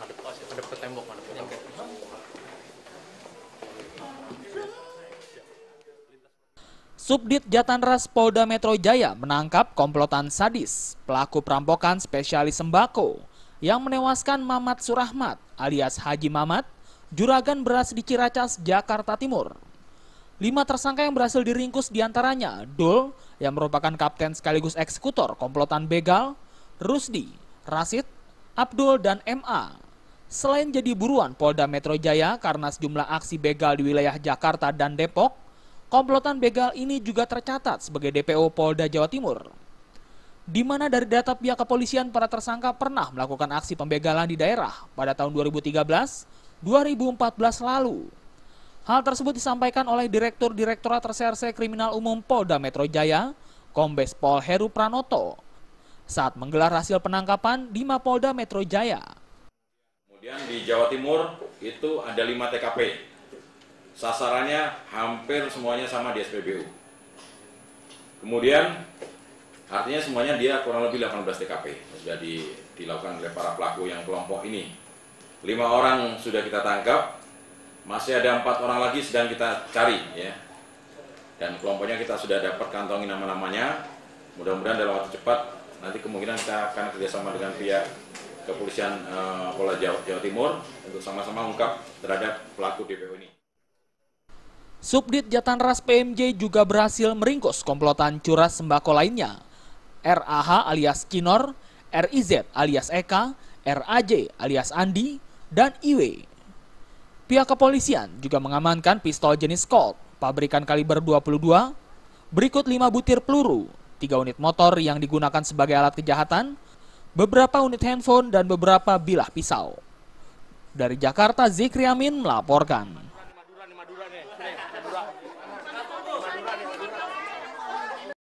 Hadap ke tembok. Subdit Jatanras Polda Metro Jaya menangkap komplotan sadis pelaku perampokan spesialis sembako yang menewaskan Mamat Surahmat alias Haji Mamat, juragan beras di Ciracas, Jakarta Timur. Lima tersangka yang berhasil diringkus di antaranya Dul yang merupakan kapten sekaligus eksekutor komplotan begal, Rusdi, Rasid, Abdul, dan MA. Selain jadi buruan Polda Metro Jaya karena sejumlah aksi begal di wilayah Jakarta dan Depok, komplotan begal ini juga tercatat sebagai DPO Polda Jawa Timur. Di mana dari data pihak kepolisian para tersangka pernah melakukan aksi pembegalan di daerah pada tahun 2013-2014 lalu. Hal tersebut disampaikan oleh Direktur Direktorat Reserse Kriminal Umum Polda Metro Jaya, Kombes Pol Heru Pranoto, saat menggelar hasil penangkapan di Mapolda Metro Jaya. Kemudian di Jawa Timur itu ada 5 TKP. Sasarannya hampir semuanya sama di SPBU. Kemudian artinya semuanya dia kurang lebih 18 TKP sudah di, dilakukan oleh para pelaku yang kelompok ini. Lima orang sudah kita tangkap, masih ada empat orang lagi sedang kita cari ya. Dan kelompoknya kita sudah dapat kantongi nama-namanya. Mudah-mudahan dalam waktu cepat nanti kemungkinan kita akan kerjasama dengan pihak kepolisian uh, Polda Jawa, Jawa Timur untuk sama-sama ungkap terhadap pelaku DPO ini. Subdit Jatanras PMJ juga berhasil meringkus komplotan curas sembako lainnya. RAH alias Kinor, RIZ alias Eka, RAJ alias Andi, dan IW. Pihak kepolisian juga mengamankan pistol jenis Colt, pabrikan kaliber 22, berikut 5 butir peluru, tiga unit motor yang digunakan sebagai alat kejahatan, beberapa unit handphone, dan beberapa bilah pisau. Dari Jakarta, Zikri Amin melaporkan.